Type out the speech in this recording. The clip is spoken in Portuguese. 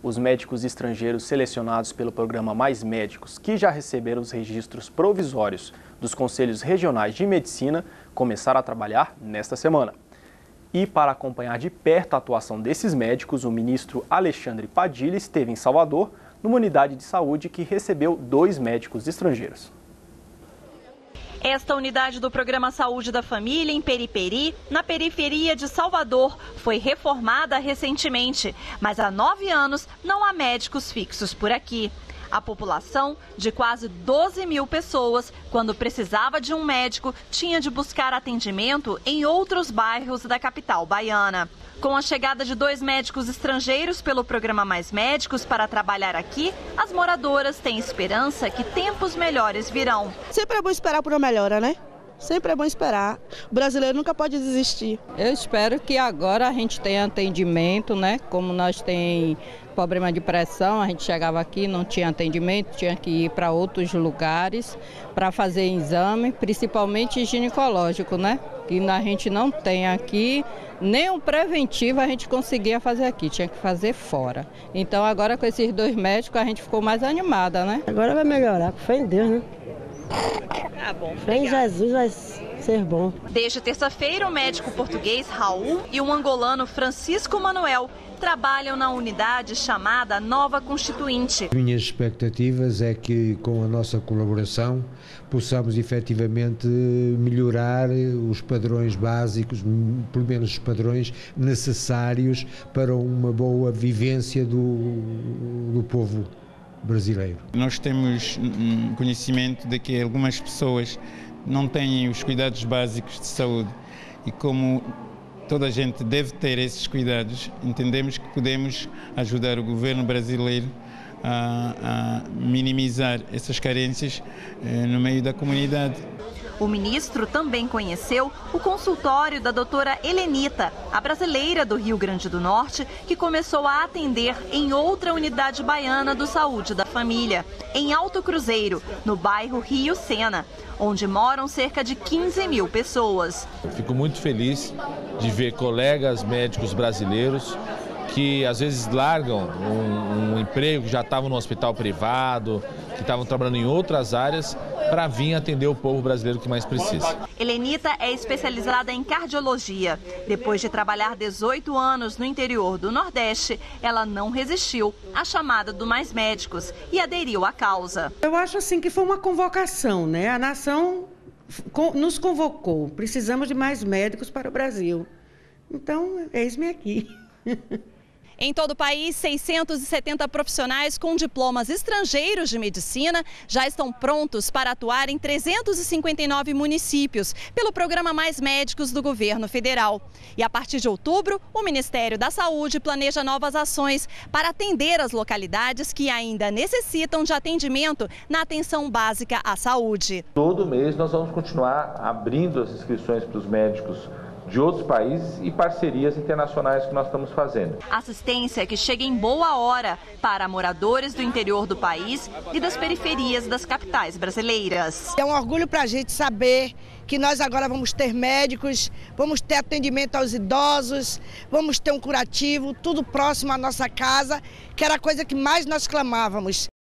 Os médicos estrangeiros selecionados pelo programa Mais Médicos, que já receberam os registros provisórios dos Conselhos Regionais de Medicina, começaram a trabalhar nesta semana. E para acompanhar de perto a atuação desses médicos, o ministro Alexandre Padilha esteve em Salvador, numa unidade de saúde que recebeu dois médicos estrangeiros. Esta unidade do Programa Saúde da Família em Periperi, na periferia de Salvador, foi reformada recentemente, mas há nove anos não há médicos fixos por aqui. A população, de quase 12 mil pessoas, quando precisava de um médico, tinha de buscar atendimento em outros bairros da capital baiana. Com a chegada de dois médicos estrangeiros pelo programa Mais Médicos para trabalhar aqui, as moradoras têm esperança que tempos melhores virão. Sempre é bom esperar por uma melhora, né? Sempre é bom esperar. O brasileiro nunca pode desistir. Eu espero que agora a gente tenha atendimento, né? Como nós tem problema de pressão, a gente chegava aqui, não tinha atendimento, tinha que ir para outros lugares para fazer exame, principalmente ginecológico, né? Que a gente não tem aqui, nem um preventivo a gente conseguia fazer aqui, tinha que fazer fora. Então agora com esses dois médicos a gente ficou mais animada, né? Agora vai melhorar, fé em Deus, né? Tá bom. Fé em Jesus vai ser bom. Desde terça-feira, o médico português Raul e o angolano Francisco Manuel trabalham na unidade chamada Nova Constituinte. Minhas expectativas é que com a nossa colaboração possamos efetivamente melhorar os padrões básicos, pelo menos os padrões necessários para uma boa vivência do, do povo brasileiro. Nós temos conhecimento de que algumas pessoas não têm os cuidados básicos de saúde e como toda a gente deve ter esses cuidados, entendemos que podemos ajudar o governo brasileiro a, a minimizar essas carências eh, no meio da comunidade. O ministro também conheceu o consultório da doutora Helenita, a brasileira do Rio Grande do Norte, que começou a atender em outra unidade baiana do Saúde da Família, em Alto Cruzeiro, no bairro Rio Sena, onde moram cerca de 15 mil pessoas. Fico muito feliz de ver colegas médicos brasileiros que às vezes largam um, um emprego que já estavam no hospital privado, que estavam trabalhando em outras áreas, para vir atender o povo brasileiro que mais precisa. Helenita é especializada em cardiologia. Depois de trabalhar 18 anos no interior do Nordeste, ela não resistiu à chamada do Mais Médicos e aderiu à causa. Eu acho assim que foi uma convocação, né? A nação nos convocou. Precisamos de mais médicos para o Brasil. Então, eis-me aqui. Em todo o país, 670 profissionais com diplomas estrangeiros de medicina já estão prontos para atuar em 359 municípios pelo programa Mais Médicos do governo federal. E a partir de outubro, o Ministério da Saúde planeja novas ações para atender as localidades que ainda necessitam de atendimento na atenção básica à saúde. Todo mês nós vamos continuar abrindo as inscrições para os médicos de outros países e parcerias internacionais que nós estamos fazendo. Assistência que chega em boa hora para moradores do interior do país e das periferias das capitais brasileiras. É um orgulho para a gente saber que nós agora vamos ter médicos, vamos ter atendimento aos idosos, vamos ter um curativo, tudo próximo à nossa casa, que era a coisa que mais nós clamávamos.